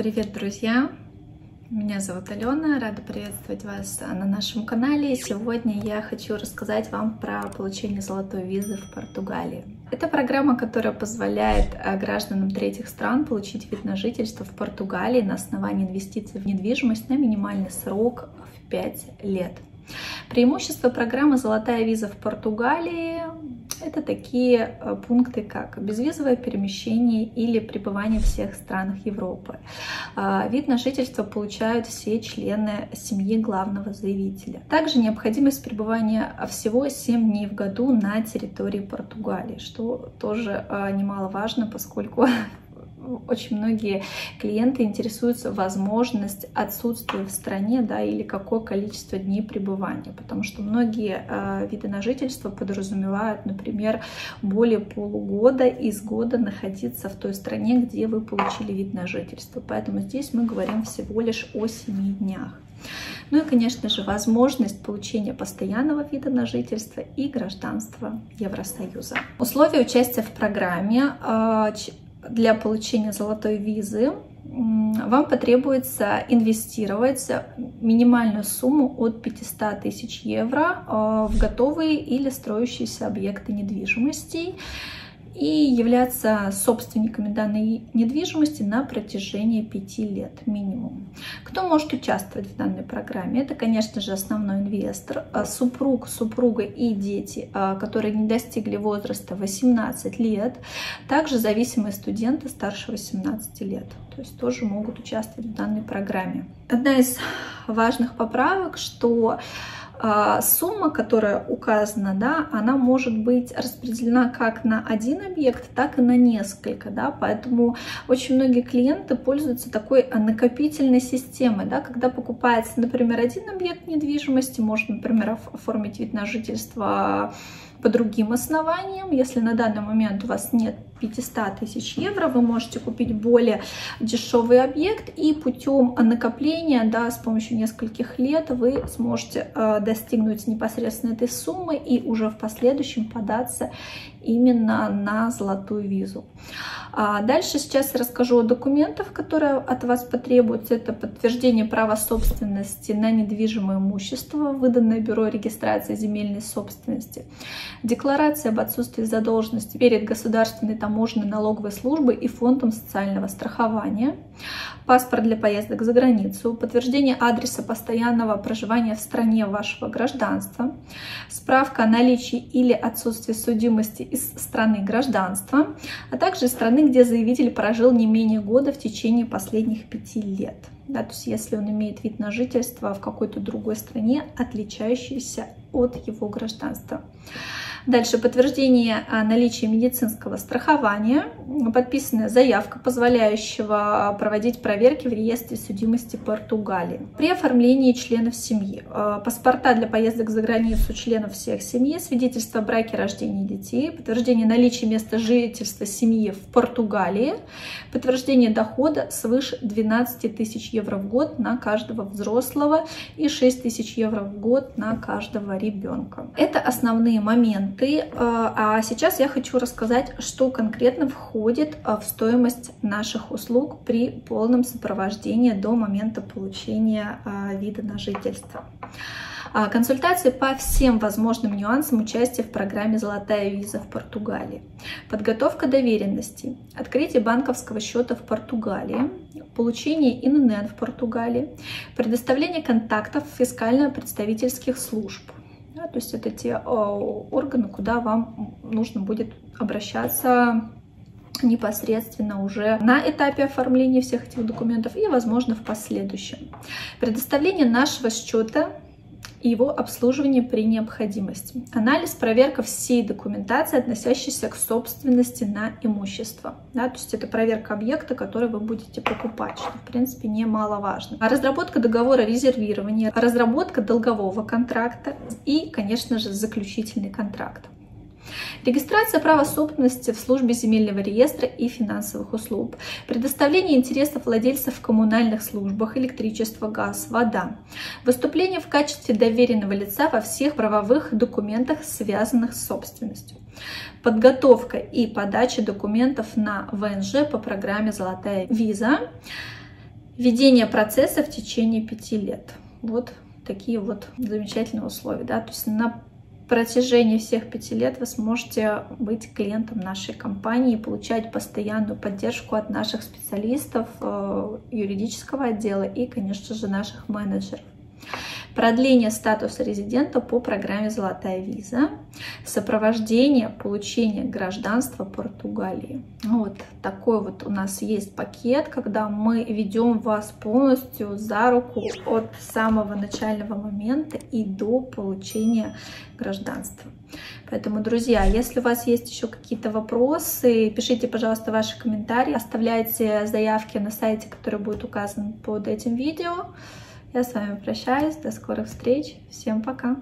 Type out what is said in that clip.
Привет, друзья! Меня зовут Алена, рада приветствовать вас на нашем канале. Сегодня я хочу рассказать вам про получение золотой визы в Португалии. Это программа, которая позволяет э, гражданам третьих стран получить вид на жительство в Португалии на основании инвестиций в недвижимость на минимальный срок в 5 лет. Преимущество программы «Золотая виза в Португалии» Это такие э, пункты, как безвизовое перемещение или пребывание в всех странах Европы. А, вид на жительство получают все члены семьи главного заявителя. Также необходимость пребывания всего 7 дней в году на территории Португалии, что тоже а, немаловажно, поскольку очень многие клиенты интересуются возможность отсутствия в стране, да, или какое количество дней пребывания, потому что многие э, виды на жительство подразумевают, например, более полугода из года находиться в той стране, где вы получили вид на жительство. Поэтому здесь мы говорим всего лишь о 7 днях. Ну и, конечно же, возможность получения постоянного вида на жительство и гражданства Евросоюза. Условия участия в программе э, для получения золотой визы вам потребуется инвестировать минимальную сумму от 500 тысяч евро э, в готовые или строящиеся объекты недвижимости и являться собственниками данной недвижимости на протяжении пяти лет минимум. Кто может участвовать в данной программе? Это, конечно же, основной инвестор, а супруг, супруга и дети, а, которые не достигли возраста 18 лет, также зависимые студенты старше 18 лет, то есть тоже могут участвовать в данной программе. Одна из важных поправок, что сумма, которая указана, да, она может быть распределена как на один объект, так и на несколько, да, поэтому очень многие клиенты пользуются такой накопительной системой, да, когда покупается, например, один объект недвижимости, можно, например, оформить вид на жительство по другим основаниям. Если на данный момент у вас нет 500 тысяч евро, вы можете купить более дешевый объект и путем накопления, да, с помощью нескольких лет вы сможете э, достигнуть непосредственно этой суммы и уже в последующем податься именно на золотую визу. А дальше сейчас расскажу о документах, которые от вас потребуются. Это подтверждение права собственности на недвижимое имущество, выданное Бюро регистрации земельной собственности, декларация об отсутствии задолженности перед государственной таможенной налоговой службой и фондом социального страхования, паспорт для поездок за границу, подтверждение адреса постоянного проживания в стране вашего гражданства, справка о наличии или отсутствии судимости из страны гражданства, а также страны, где заявитель прожил не менее года в течение последних пяти лет. Да, то есть если он имеет вид на жительство в какой-то другой стране, отличающейся от его гражданства. Дальше подтверждение наличия медицинского страхования, подписанная заявка, позволяющего проводить проверки в реестре судимости Португалии. При оформлении членов семьи, э, паспорта для поездок за границу членов всех семьи, свидетельство о браке, рождении детей, подтверждение наличия места жительства семьи в Португалии, подтверждение дохода свыше 12 тысяч евро в год на каждого взрослого и 6 тысяч евро в год на каждого ребенка. Это основные моменты моменты. Э, а сейчас я хочу рассказать, что конкретно входит э, в стоимость наших услуг при полном сопровождении до момента получения э, вида на жительство. А, консультации по всем возможным нюансам участия в программе «Золотая виза» в Португалии. Подготовка доверенностей, открытие банковского счета в Португалии, получение ИНН в Португалии, предоставление контактов фискально-представительских служб, то есть это те органы, куда вам нужно будет обращаться непосредственно уже на этапе оформления всех этих документов и, возможно, в последующем. Предоставление нашего счета и его обслуживание при необходимости. Анализ, проверка всей документации, относящейся к собственности на имущество. Да, то есть это проверка объекта, который вы будете покупать, что в принципе немаловажно. Разработка договора резервирования, разработка долгового контракта и, конечно же, заключительный контракт. Регистрация права собственности в службе земельного реестра и финансовых услуг. Предоставление интересов владельцев в коммунальных службах, электричество, газ, вода. Выступление в качестве доверенного лица во всех правовых документах, связанных с собственностью. Подготовка и подача документов на ВНЖ по программе «Золотая виза». ведение процесса в течение пяти лет. Вот такие вот замечательные условия, да, то есть на протяжении всех пяти лет вы сможете быть клиентом нашей компании и получать постоянную поддержку от наших специалистов э, юридического отдела и, конечно же, наших менеджеров продление статуса резидента по программе «Золотая виза», сопровождение получения гражданства Португалии. Вот такой вот у нас есть пакет, когда мы ведем вас полностью за руку от самого начального момента и до получения гражданства. Поэтому, друзья, если у вас есть еще какие-то вопросы, пишите, пожалуйста, ваши комментарии, оставляйте заявки на сайте, который будет указан под этим видео. Я с вами прощаюсь. До скорых встреч. Всем пока.